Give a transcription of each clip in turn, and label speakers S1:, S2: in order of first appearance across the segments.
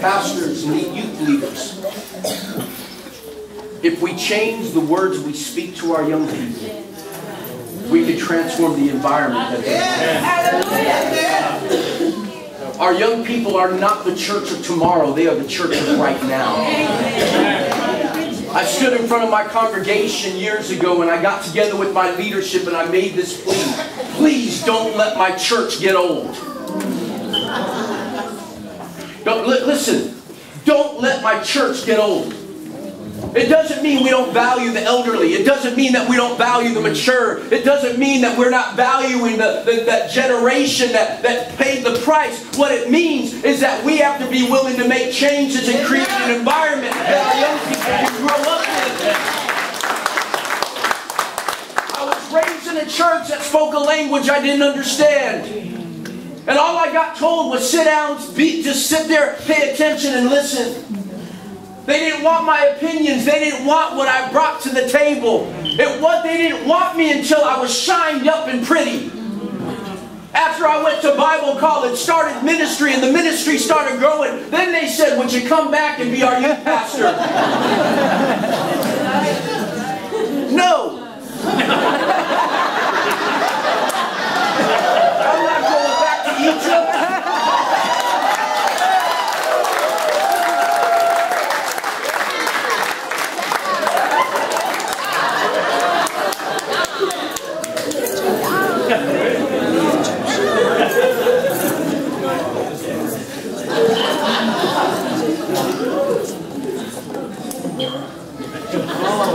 S1: pastors and youth leaders, if we change the words we speak to our young people, we can transform the environment that they're in. Our young people are not the church of tomorrow, they are the church of right now. I stood in front of my congregation years ago and I got together with my leadership and I made this plea. Please don't let my church get old. Don't, listen, don't let my church get old. It doesn't mean we don't value the elderly. It doesn't mean that we don't value the mature. It doesn't mean that we're not valuing the, the, that generation that, that paid the price. What it means is that we have to be willing to make changes and create an environment that our young people can grow up in. I was raised in a church that spoke a language I didn't understand. And all I got told was sit down, be, just sit there, pay attention and listen. They didn't want my opinions. They didn't want what I brought to the table. It was, they didn't want me until I was shined up and pretty. After I went to Bible college, started ministry, and the ministry started growing, then they said, would you come back and be our youth pastor? no. I'm not going back to Egypt.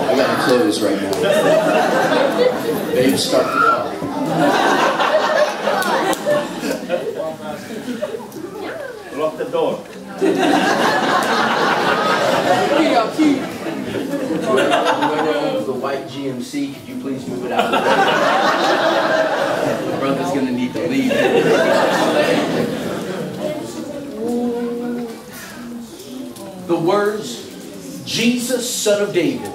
S1: I got to close right now. Babe, start the car.
S2: Lock the door.
S1: the white GMC, could you please move it out? My brother's going to need to leave. The words Jesus, son of David,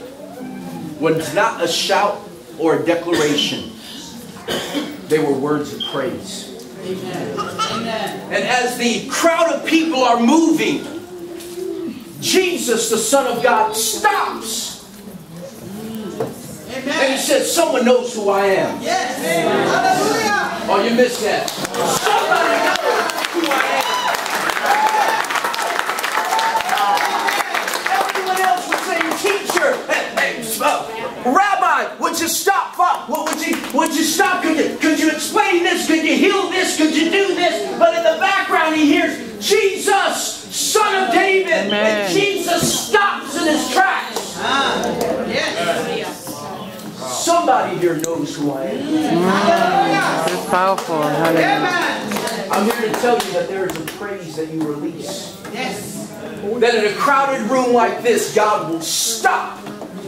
S1: was not a shout or a declaration. They were words of praise. Amen. And as the crowd of people are moving, Jesus, the Son of God, stops. Amen. And he says, someone knows who I am.
S3: Yes. Hallelujah.
S1: Oh, you missed that. Somebody knows who I am. Rabbi, would you stop? Would you, would you stop? Could you, could you explain this? Could you heal this? Could you do this? But in the background, he hears, Jesus, son of David. Amen. And Jesus stops in his tracks. Ah, yes. Somebody here knows who I am.
S4: Mm, it's powerful.
S1: Hallelujah. I'm here to tell you that there is a praise that you release. Yes. That in a crowded room like this, God will stop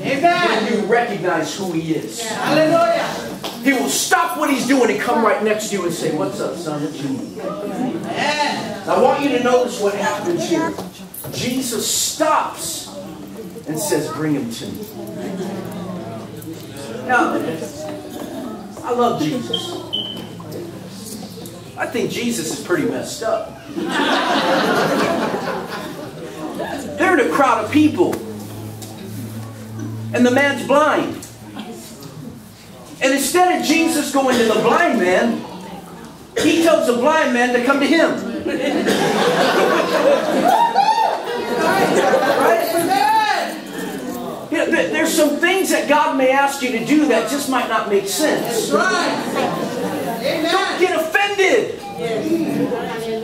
S1: Amen. When you recognize who he is. Yeah. Hallelujah. He will stop what he's doing and come right next to you and say, What's up, son? What you need? I want you to notice what happens here. Jesus stops and says, Bring him to me. Now, I love Jesus. I think Jesus is pretty messed up. They're in a crowd of people and the man's blind. And instead of Jesus going to the blind man, he tells the blind man to come to him. You know, there's some things that God may ask you to do that just might not make sense. Don't get offended.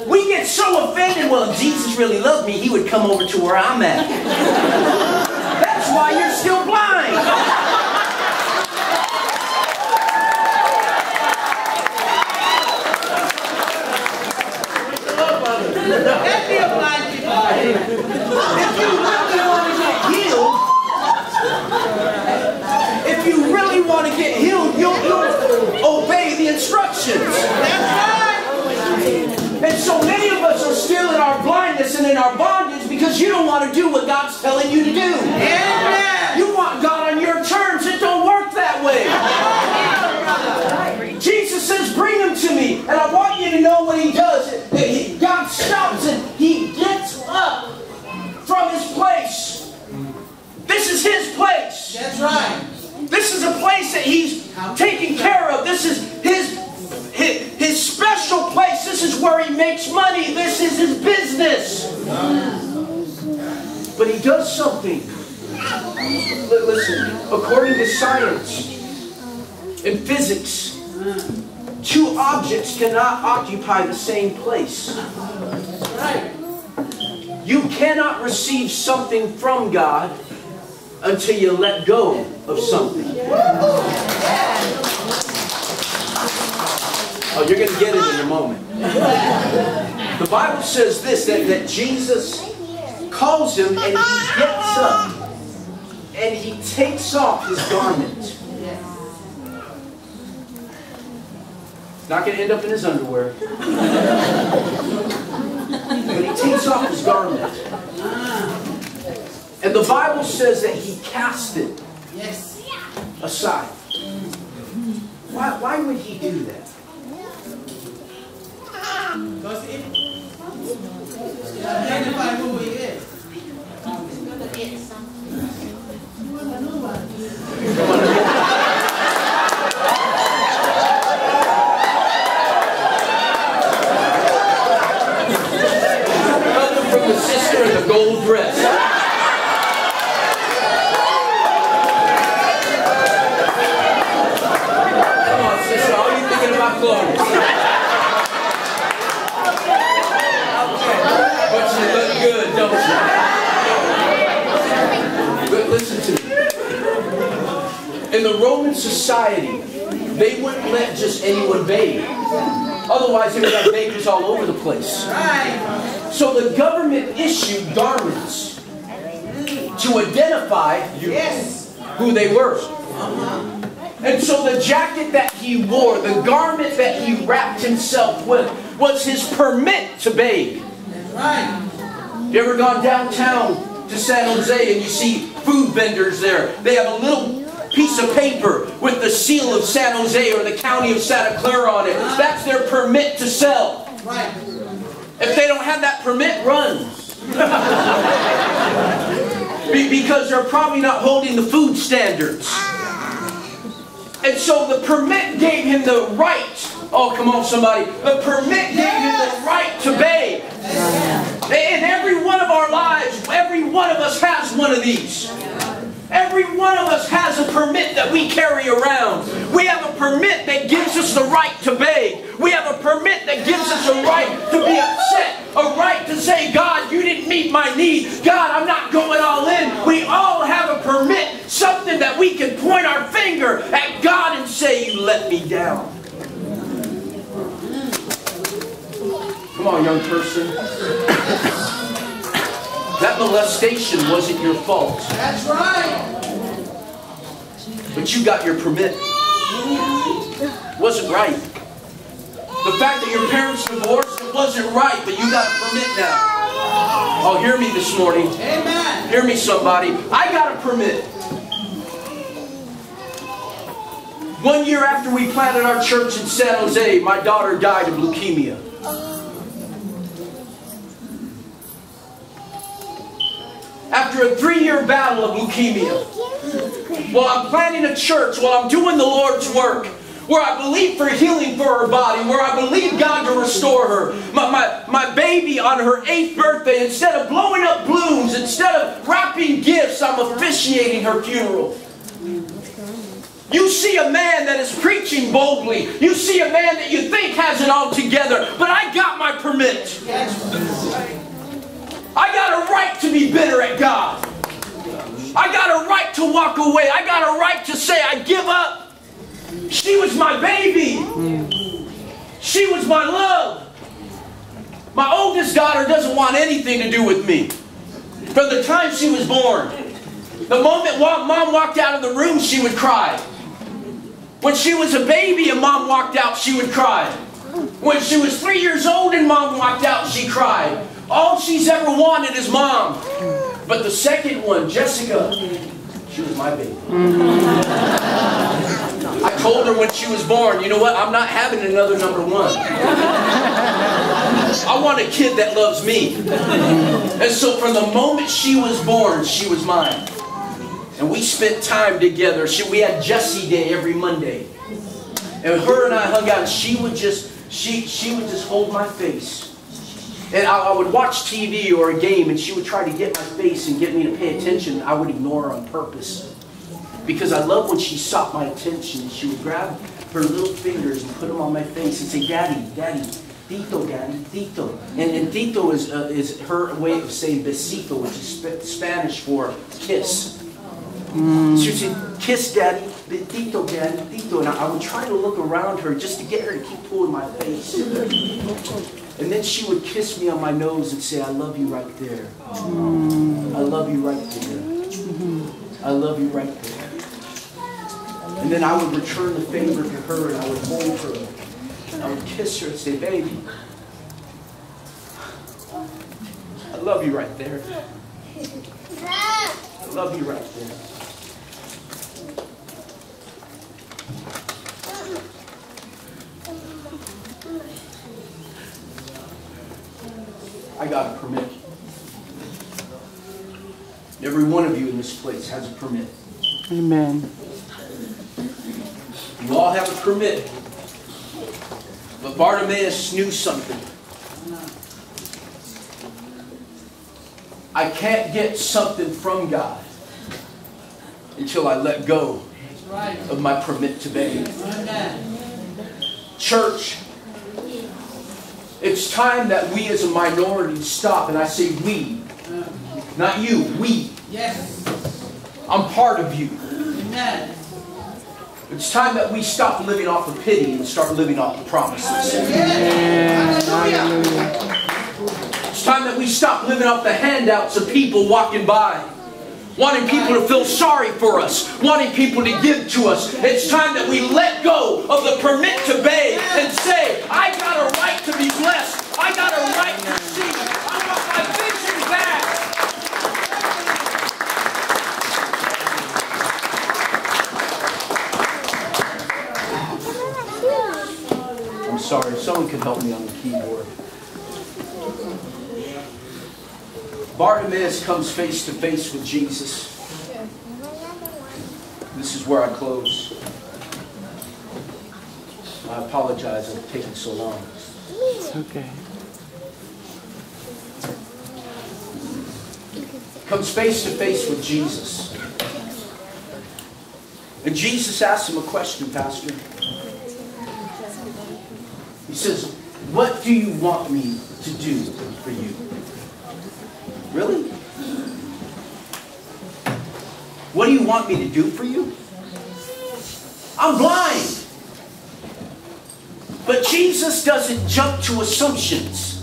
S1: We get so offended, well, if Jesus really loved me, he would come over to where I'm at. Why you're still blind. If you really want to get healed, if you really want to get healed, you'll, you'll obey the instructions. That's right. And so many of us are still in our blindness and in our bondage because you don't want to do what God's telling you to do. Amen. You want God on your terms. It don't work that way. Jesus says, bring him to me. And I want you to know what he does. God stops and he gets up his place.
S3: That's right.
S1: This is a place that he's taking care of. This is his, his, his special place. This is where he makes money. This is his business. But he does something. Listen, according to science and physics, two objects cannot occupy the same place.
S3: Right.
S1: You cannot receive something from God until you let go of something. Oh, you're going to get it in a moment. The Bible says this that, that Jesus calls him and he gets up and he takes off his garment. Not going to end up in his underwear. But he takes off his garment. Ah. And the Bible says that he cast it
S3: Yes.
S1: aside. Why, why would he do that?
S3: Because it, identify who he is.
S1: Coming from the sister in the gold dress. Come on, sister, all about clothes. But you look good, don't you? But listen to me. In the Roman society, they wouldn't let just anyone bathe. Otherwise, they would have babies all over the place. So the government issued garments to identify
S3: Yes.
S1: who they were. And so the jacket that he wore, the garment that he wrapped himself with, was his permit to bathe.
S3: Right.
S1: You ever gone downtown to San Jose and you see food vendors there? They have a little piece of paper with the seal of San Jose or the county of Santa Clara on it. That's their permit to sell.
S3: Right.
S1: If they don't have that permit, run. Be- because they're probably not holding the food standards. And so the permit gave him the right. Oh, come on, somebody. The permit gave him the right to bathe. In every one of our lives, every one of us has one of these. Every one of us has a permit that we carry around. We have a permit that gives us the right to beg. We have a permit that gives us a right to be upset. A right to say, God, you didn't meet my need. God, I'm not going all in. We all have a permit, something that we can point our finger at God and say, you let me down. Come on, young person. That molestation wasn't your fault,
S3: That's right.
S1: but you got your permit. Wasn't right. The fact that your parents divorced, it wasn't right, but you got a permit now. Oh, hear me this morning.
S3: Amen.
S1: Hear me, somebody. I got a permit. One year after we planted our church in San Jose, my daughter died of leukemia. After a three-year battle of leukemia, while I'm planning a church, while I'm doing the Lord's work, where I believe for healing for her body, where I believe God to restore her. My, my, my baby on her eighth birthday, instead of blowing up balloons, instead of wrapping gifts, I'm officiating her funeral. You see a man that is preaching boldly. You see a man that you think has it all together. But I got my permit. I got a right to be bitter at God. I got a right to walk away. I got a right to say, I give up. She was my baby. She was my love. My oldest daughter doesn't want anything to do with me. From the time she was born. The moment mom walked out of the room, she would cry. When she was a baby and mom walked out, she would cry. When she was three years old and mom walked out, she cried. All she's ever wanted is mom. But the second one, Jessica, she was my baby. I told her when she was born, you know what? I'm not having another number one. I want a kid that loves me. And so from the moment she was born, she was mine. And we spent time together. She, we had Jesse Day every Monday. And her and I hung out she would just she she would just hold my face. And I, I would watch TV or a game and she would try to get my face and get me to pay attention. I would ignore her on purpose. Because I love when she sought my attention she would grab her little fingers and put them on my face and say, Daddy, Daddy, Tito, Daddy, Tito. And, and Tito is, uh, is her way of saying besito, which is Sp- Spanish for kiss. She would say, kiss daddy, Tito, daddy, Tito. And I, I would try to look around her just to get her to keep pulling my face. And then she would kiss me on my nose and say, I love you right there. I love you right there. I love you right there. And then I would return the favor to her and I would hold her. And I would kiss her and say, baby, I love you right there. I love you right there. I got a permit. Every one of you in this place has a permit.
S4: Amen.
S1: You all have a permit. But Bartimaeus knew something. I can't get something from God until I let go of my permit to beg. Church, it's time that we as a minority stop, and I say we, not you, we.
S3: Yes.
S1: I'm part of you.
S3: Amen.
S1: It's time that we stop living off of pity and start living off the promises.
S3: Hallelujah.
S4: Hallelujah.
S1: It's time that we stop living off the handouts of people walking by. Wanting people to feel sorry for us. Wanting people to give to us. It's time that we let go of the permit to beg and say, I got a right to be blessed. I got a right to see. I want my vision back. I'm sorry, someone could help me on the keyboard. Bartimaeus comes face to face with Jesus. This is where I close. I apologize for taking so long.
S4: It's okay.
S1: Comes face to face with Jesus. And Jesus asks him a question, Pastor. He says, What do you want me to do for you? Really? What do you want me to do for you? I'm blind. But Jesus doesn't jump to assumptions.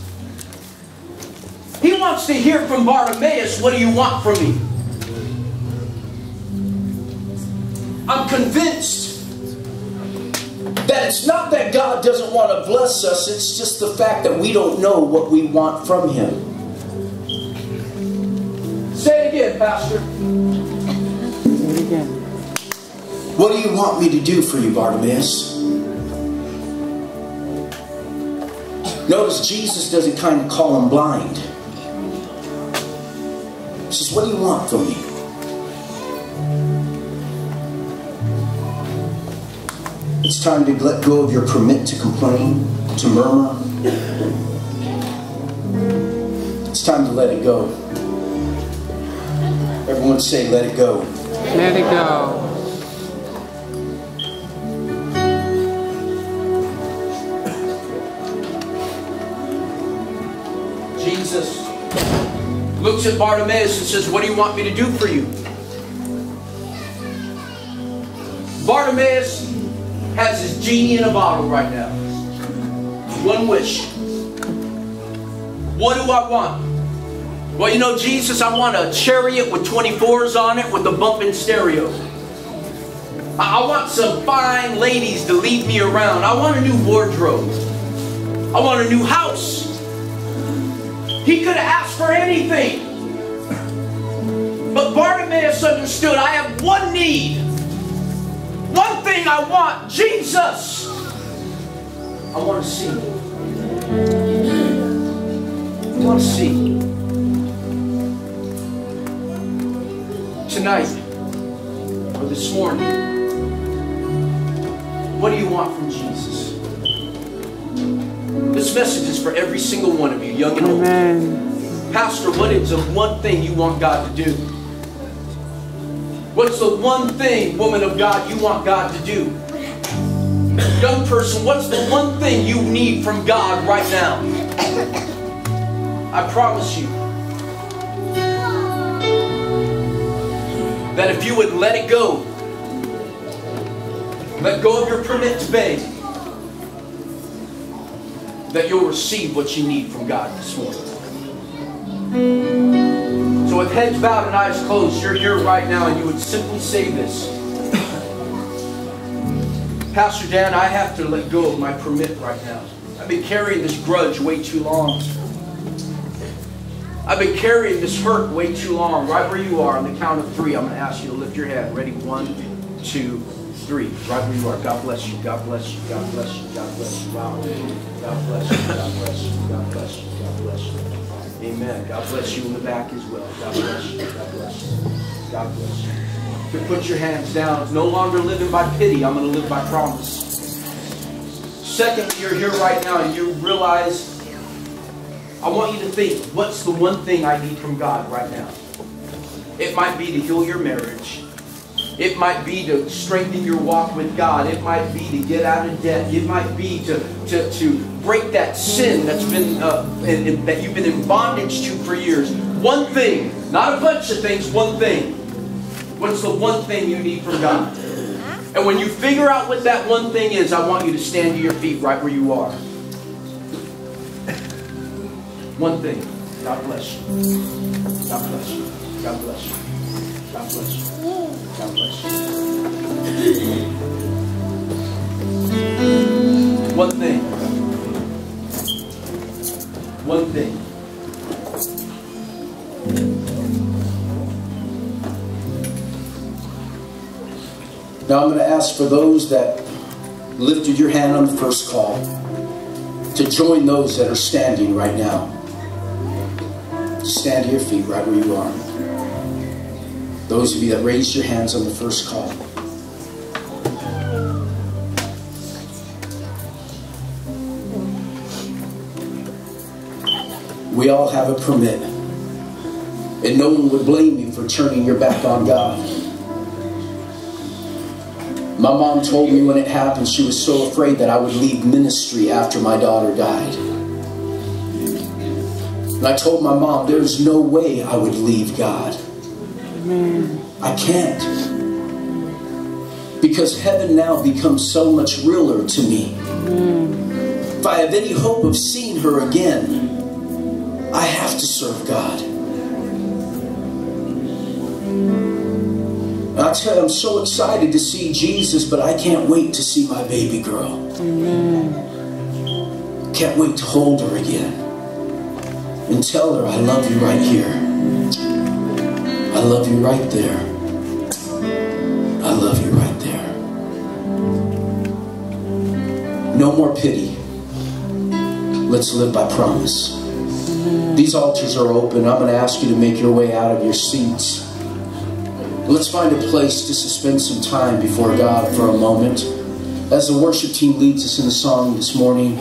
S1: He wants to hear from Bartimaeus, What do you want from me? I'm convinced that it's not that God doesn't want to bless us, it's just the fact that we don't know what we want from Him. Say it again, Pastor. What do you want me to do for you, Bartimaeus? Notice Jesus doesn't kind of call him blind. He says, What do you want from me? It's time to let go of your permit to complain, to murmur. It's time to let it go. Everyone say, Let it go.
S4: Let it go.
S1: Looks at Bartimaeus and says, What do you want me to do for you? Bartimaeus has his genie in a bottle right now. One wish. What do I want? Well, you know, Jesus, I want a chariot with 24s on it with a bumping stereo. I I want some fine ladies to lead me around. I want a new wardrobe. I want a new house. He could have asked for anything. But Bartimaeus understood I have one need. One thing I want Jesus. I want to see. I want to see. Tonight, or this morning, what do you want from Jesus? This message is for every single one of you, young and old. Pastor, what is the one thing you want God to do? What's the one thing, woman of God, you want God to do? Young person, what's the one thing you need from God right now? I promise you that if you would let it go, let go of your permit to beg, that you'll receive what you need from God this morning. So with heads bowed and eyes closed, you're here right now and you would simply say this. Pastor Dan, I have to let go of my permit right now. I've been carrying this grudge way too long. I've been carrying this hurt way too long. Right where you are, on the count of three, I'm going to ask you to lift your hand. Ready? One, two, three. Right where you are. God bless you. God bless you. God bless you. God bless you. Wow. God bless you. God bless you. God bless you. God bless you. Amen. God bless you in the back as well. God bless you. God bless you. God bless you. Can put your hands down. No longer living by pity. I'm going to live by promise. Second, you're here right now and you realize I want you to think, what's the one thing I need from God right now? It might be to heal your marriage. It might be to strengthen your walk with God. It might be to get out of debt. It might be to, to, to break that sin that's been uh, in, in- that you've been in bondage to for years. One thing, not a bunch of things, one thing. What's the one thing you need from God? And when you figure out what that one thing is, I want you to stand to your feet right where you are. One thing. God bless you. God bless you. God bless you. God bless you. God bless you. One thing. One thing.
S5: Now I'm going to ask for those that lifted your hand on the first call to join those that are standing right now. Stand to your feet right where you are. Those of you that raised your hands on the first call. We all have a permit. And no one would blame you for turning your back on God. My mom told me when it happened she was so afraid that I would leave ministry after my daughter died. And I told my mom there's no way I would leave God. I can't. Because heaven now becomes so much realer to me. If I have any hope of seeing her again, I have to serve God. And I tell you, I'm so excited to see Jesus, but I can't wait to see my baby girl. Can't wait to hold her again and tell her I love you right here. I love you right there. I love you right there. No more pity. Let's live by promise. These altars are open. I'm going to ask you to make your way out of your seats. Let's find a place to spend some time before God for a moment. As the worship team leads us in the song this morning,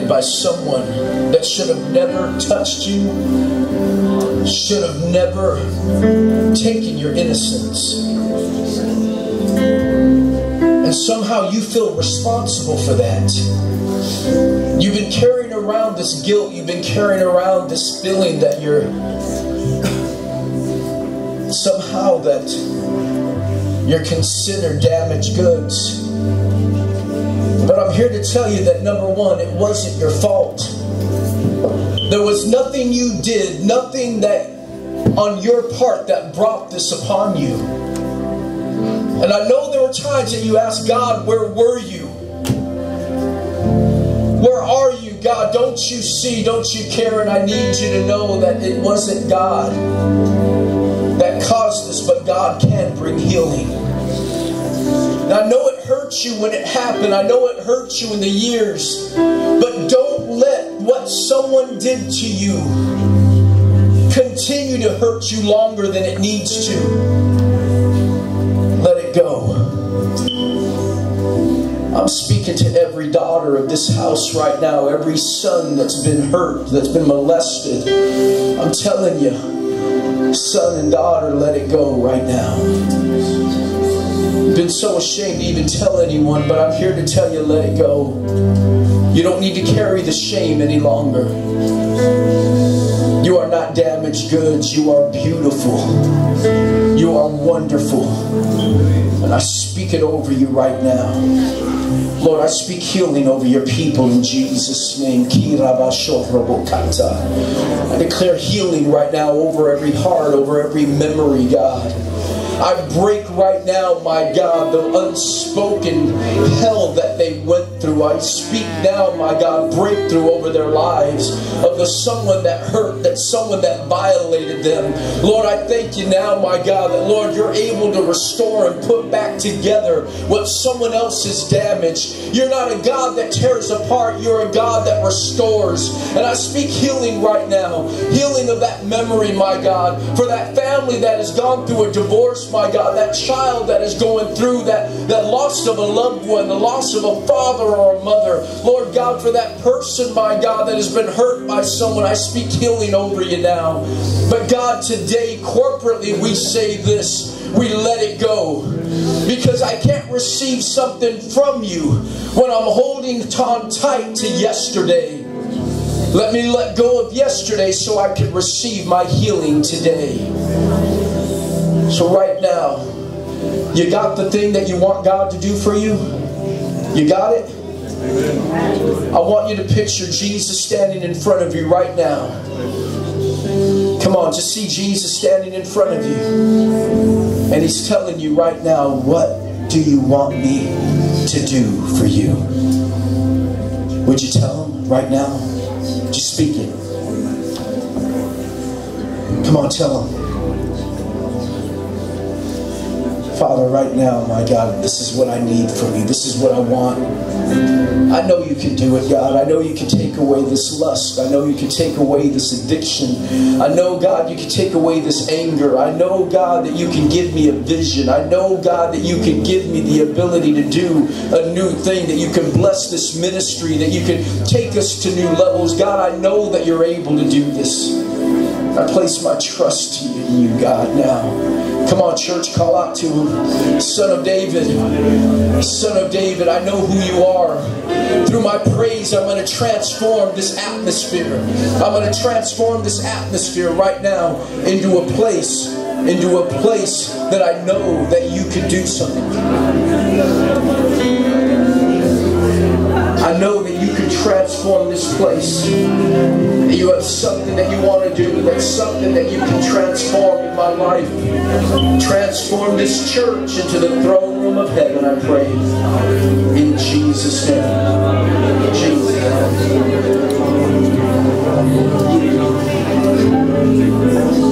S1: by someone that should have never touched you, should have never taken your innocence. And somehow you feel responsible for that. You've been carrying around this guilt, you've been carrying around this feeling that you're somehow that you're considered damaged goods. I'm here to tell you that number one, it wasn't your fault. There was nothing you did, nothing that on your part that brought this upon you. And I know there were times that you asked God, Where were you? Where are you, God? Don't you see? Don't you care? And I need you to know that it wasn't God that caused this, but God can bring healing. And I know it hurts you when it happened. I know it hurts you in the years. But don't let what someone did to you continue to hurt you longer than it needs to. Let it go. I'm speaking to every daughter of this house right now, every son that's been hurt, that's been molested. I'm telling you, son and daughter, let it go right now. Been so ashamed to even tell anyone, but I'm here to tell you, let it go. You don't need to carry the shame any longer. You are not damaged goods. You are beautiful. You are wonderful. And I speak it over you right now. Lord, I speak healing over your people in Jesus' name. I declare healing right now over every heart, over every memory, God. I break right now, my God, the unspoken hell that they went through. I speak now, my God, breakthrough over their lives of the someone that hurt, that someone that violated them. Lord, I thank you now, my God, that Lord, you're able to restore and put back together what someone else has damaged. You're not a God that tears apart, you're a God that restores. And I speak healing right now, healing of that memory, my God, for that family that has gone through a divorce, my God, that child that is going through that, that loss of a loved one, the loss of a father or a mother. Lord God, for that person, my God, that has been hurt by someone, I speak healing over you now. But God, today, corporately, we say this we let it go. Because I can't receive something from you when I'm holding on tight to yesterday. Let me let go of yesterday so I can receive my healing today. So, right now, you got the thing that you want God to do for you? You got it? I want you to picture Jesus standing in front of you right now. Come on, just see Jesus standing in front of you. And he's telling you right now, what do you want me to do for you? Would you tell him right now? Just speak it. Come on, tell him. Father, right now, my God, this is what I need from you. This is what I want. I know you can do it, God. I know you can take away this lust. I know you can take away this addiction. I know, God, you can take away this anger. I know, God, that you can give me a vision. I know, God, that you can give me the ability to do a new thing, that you can bless this ministry, that you can take us to new levels. God, I know that you're able to do this. I place my trust in you, God, now. Come on, church, call out to him. Son of David, Son of David, I know who you are. Through my praise, I'm going to transform this atmosphere. I'm going to transform this atmosphere right now into a place, into a place that I know that you can do something. I know transform this place. That you have something that you want to do. That's something that you can transform in my life. Transform this church into the throne room of heaven, I pray. In Jesus' name. Jesus.
S6: We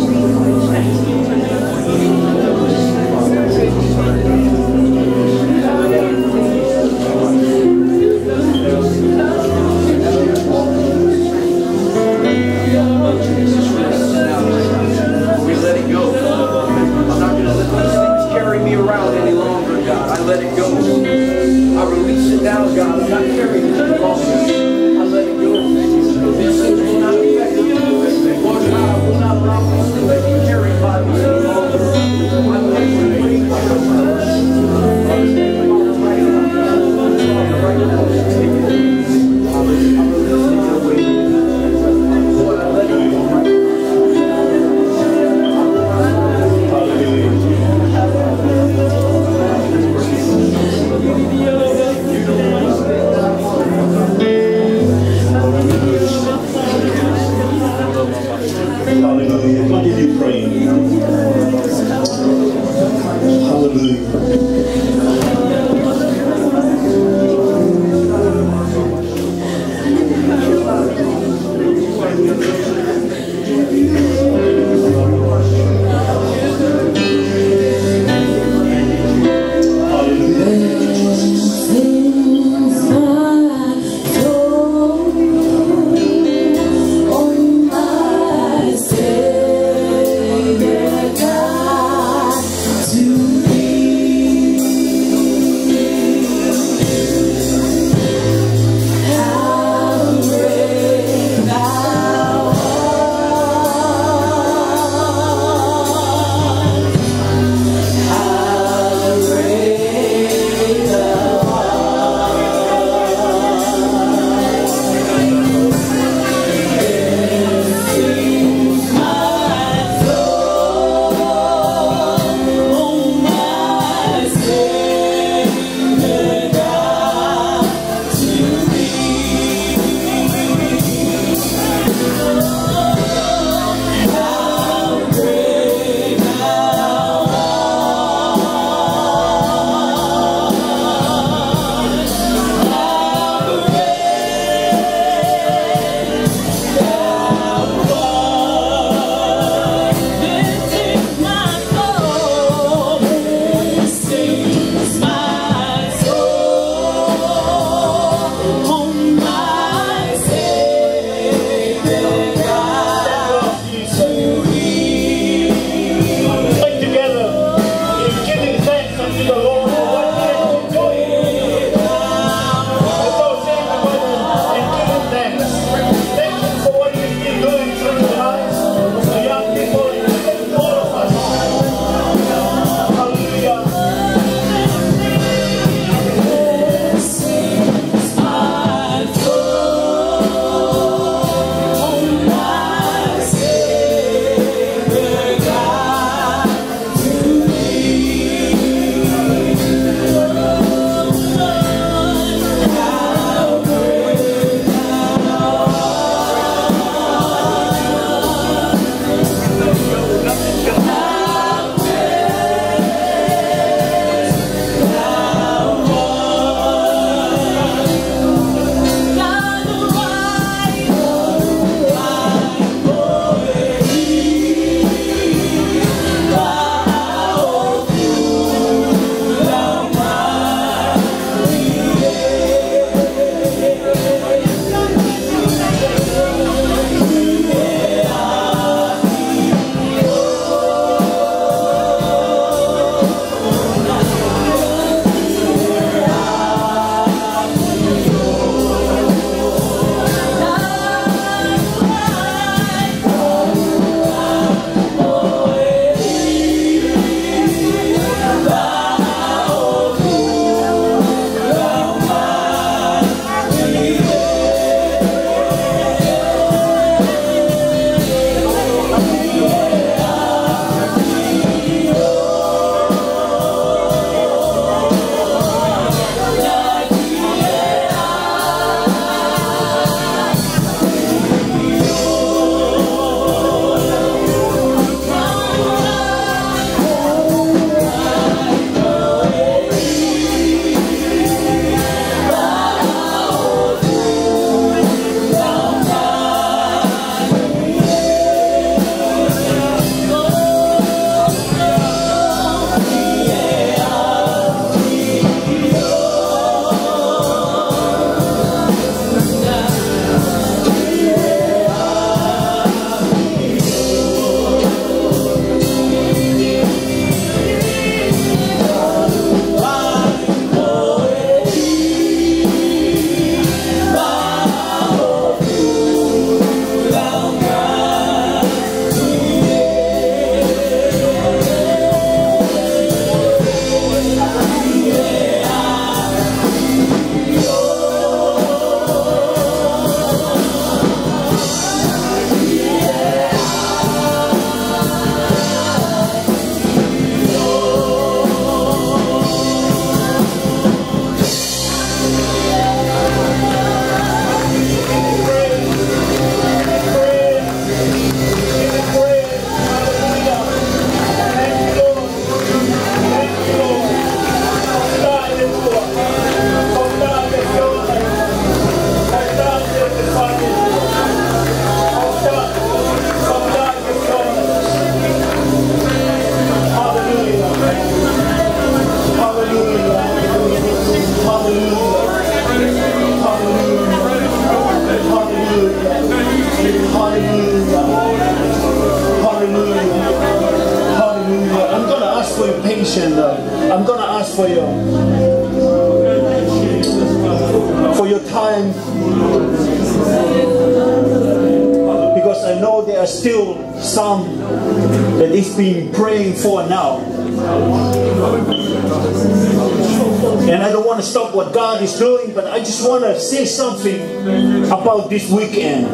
S7: about this weekend.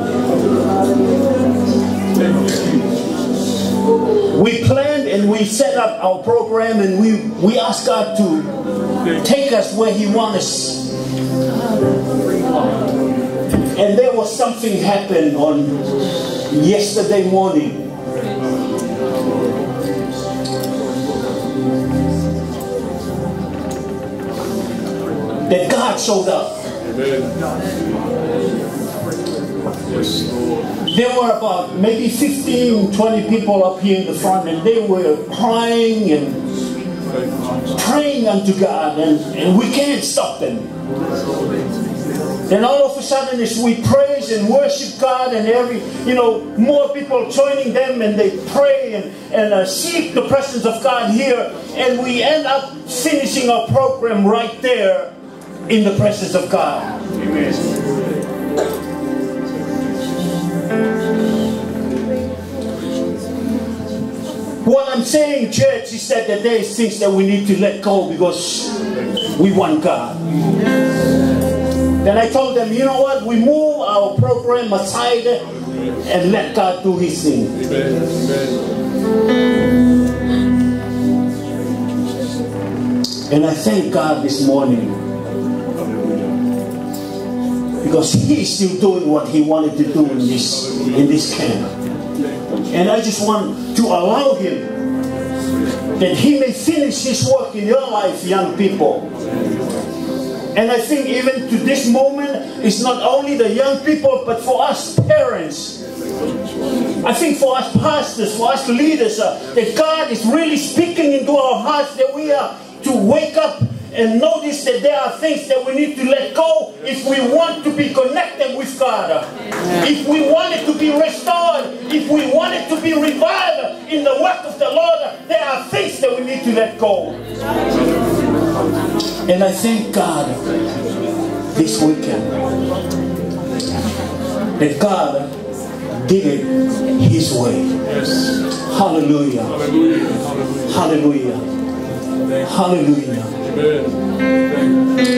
S7: We planned and we set up our program and we, we asked God to take us where He wants us. And there was something happened on yesterday morning. That God showed up. There were about maybe 15, 20 people up here in the front, and they were crying and praying unto God, and, and we can't stop them. And all of a sudden, as we praise and worship God, and every, you know, more people joining them, and they pray and, and uh, seek the presence of God here, and we end up finishing our program right there in the presence of God. What I'm saying, church, is that there is things that we need to let go because we want God. Then I told them, you know what? We move our program aside and let God do His thing. And I thank God this morning because He is still doing what He wanted to do in this in this camp. And I just want to allow Him that He may finish His work in your life, young people. And I think even to this moment, it's not only the young people, but for us parents. I think for us pastors, for us leaders, uh, that God is really speaking into our hearts that we are to wake up and notice that there are things that we need to let go if we want to be connected with God. If we want it to be restored, if we want it to be revived in the work of the Lord, there are things that we need to let go. And I thank God this weekend that God did it His way. Hallelujah. Hallelujah. Hallelujah. Amen.